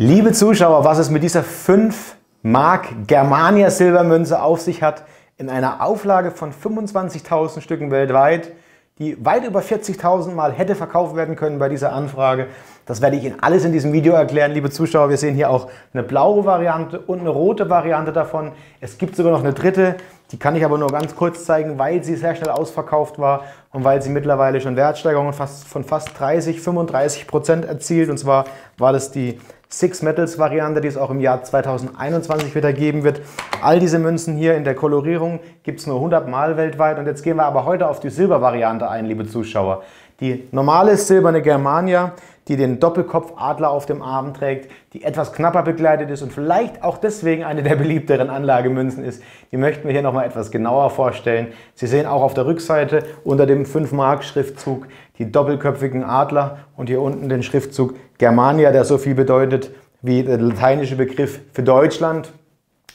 Liebe Zuschauer, was es mit dieser 5 Mark Germania Silbermünze auf sich hat, in einer Auflage von 25.000 Stücken weltweit, die weit über 40.000 Mal hätte verkauft werden können bei dieser Anfrage. Das werde ich Ihnen alles in diesem Video erklären, liebe Zuschauer. Wir sehen hier auch eine blaue Variante und eine rote Variante davon. Es gibt sogar noch eine dritte, die kann ich aber nur ganz kurz zeigen, weil sie sehr schnell ausverkauft war und weil sie mittlerweile schon Wertsteigerungen von fast 30, 35 Prozent erzielt. Und zwar war das die Six Metals Variante, die es auch im Jahr 2021 wieder geben wird. All diese Münzen hier in der Kolorierung gibt es nur 100 Mal weltweit. Und jetzt gehen wir aber heute auf die Silbervariante ein, liebe Zuschauer. Die normale silberne Germania, die den Doppelkopfadler auf dem Arm trägt, die etwas knapper begleitet ist und vielleicht auch deswegen eine der beliebteren Anlagemünzen ist, die möchten wir hier nochmal etwas genauer vorstellen. Sie sehen auch auf der Rückseite unter dem 5-Mark-Schriftzug die doppelköpfigen Adler und hier unten den Schriftzug Germania, der so viel bedeutet wie der lateinische Begriff für Deutschland.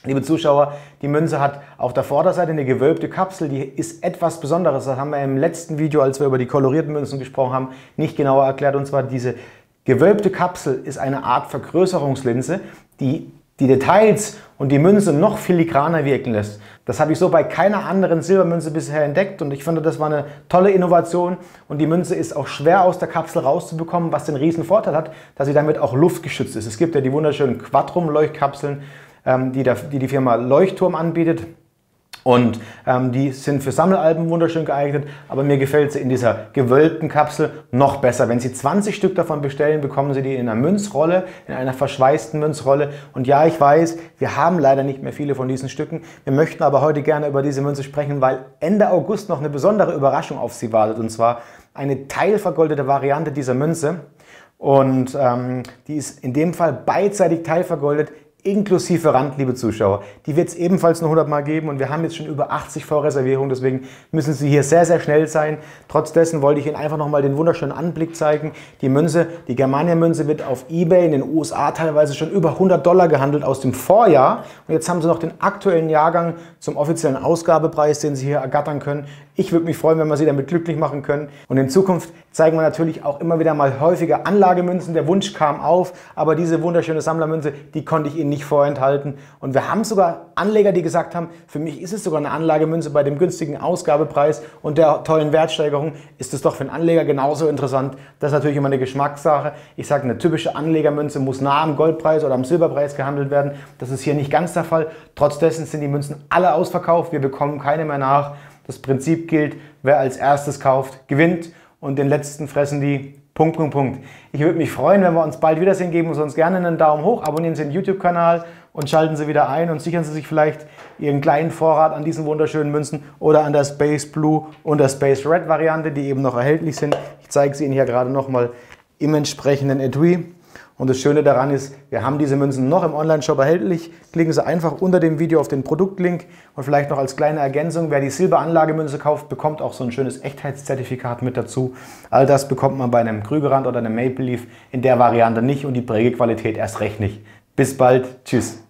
Liebe Zuschauer, die Münze hat auf der Vorderseite eine gewölbte Kapsel, die ist etwas Besonderes. Das haben wir im letzten Video, als wir über die kolorierten Münzen gesprochen haben, nicht genauer erklärt. Und zwar diese gewölbte Kapsel ist eine Art Vergrößerungslinse, die die Details und die Münze noch filigraner wirken lässt. Das habe ich so bei keiner anderen Silbermünze bisher entdeckt und ich finde, das war eine tolle Innovation und die Münze ist auch schwer aus der Kapsel rauszubekommen, was den riesen Vorteil hat, dass sie damit auch luftgeschützt ist. Es gibt ja die wunderschönen Quadrum-Leuchtkapseln, die, der, die die Firma Leuchtturm anbietet. Und ähm, die sind für Sammelalben wunderschön geeignet, aber mir gefällt sie in dieser gewölbten Kapsel noch besser. Wenn Sie 20 Stück davon bestellen, bekommen Sie die in einer Münzrolle, in einer verschweißten Münzrolle. Und ja, ich weiß, wir haben leider nicht mehr viele von diesen Stücken. Wir möchten aber heute gerne über diese Münze sprechen, weil Ende August noch eine besondere Überraschung auf Sie wartet. Und zwar eine teilvergoldete Variante dieser Münze. Und ähm, die ist in dem Fall beidseitig teilvergoldet inklusive Rand, liebe Zuschauer. Die wird es ebenfalls nur 100 Mal geben und wir haben jetzt schon über 80 Vorreservierungen, deswegen müssen Sie hier sehr, sehr schnell sein. Trotz dessen wollte ich Ihnen einfach nochmal den wunderschönen Anblick zeigen. Die Münze, die Germania-Münze wird auf Ebay in den USA teilweise schon über 100 Dollar gehandelt aus dem Vorjahr und jetzt haben Sie noch den aktuellen Jahrgang zum offiziellen Ausgabepreis, den Sie hier ergattern können. Ich würde mich freuen, wenn wir Sie damit glücklich machen können. Und in Zukunft zeigen wir natürlich auch immer wieder mal häufiger Anlagemünzen. Der Wunsch kam auf, aber diese wunderschöne Sammlermünze, die konnte ich Ihnen nicht vorenthalten. Und wir haben sogar Anleger, die gesagt haben, für mich ist es sogar eine Anlagemünze bei dem günstigen Ausgabepreis und der tollen Wertsteigerung. Ist es doch für einen Anleger genauso interessant. Das ist natürlich immer eine Geschmackssache. Ich sage, eine typische Anlegermünze muss nah am Goldpreis oder am Silberpreis gehandelt werden. Das ist hier nicht ganz der Fall. Trotz dessen sind die Münzen alle ausverkauft. Wir bekommen keine mehr nach. Das Prinzip gilt, wer als erstes kauft, gewinnt und den letzten fressen die Punkt, Punkt, Punkt. Ich würde mich freuen, wenn wir uns bald wiedersehen. Geben Sie uns gerne einen Daumen hoch, abonnieren Sie den YouTube-Kanal und schalten Sie wieder ein und sichern Sie sich vielleicht Ihren kleinen Vorrat an diesen wunderschönen Münzen oder an der Space Blue und der Space Red Variante, die eben noch erhältlich sind. Ich zeige sie Ihnen hier gerade nochmal im entsprechenden Etui. Und das Schöne daran ist, wir haben diese Münzen noch im Online-Shop erhältlich. Klicken Sie einfach unter dem Video auf den Produktlink und vielleicht noch als kleine Ergänzung, wer die Silberanlagemünze kauft, bekommt auch so ein schönes Echtheitszertifikat mit dazu. All das bekommt man bei einem Krügerrand oder einem Maple Leaf in der Variante nicht und die Prägequalität erst recht nicht. Bis bald, tschüss.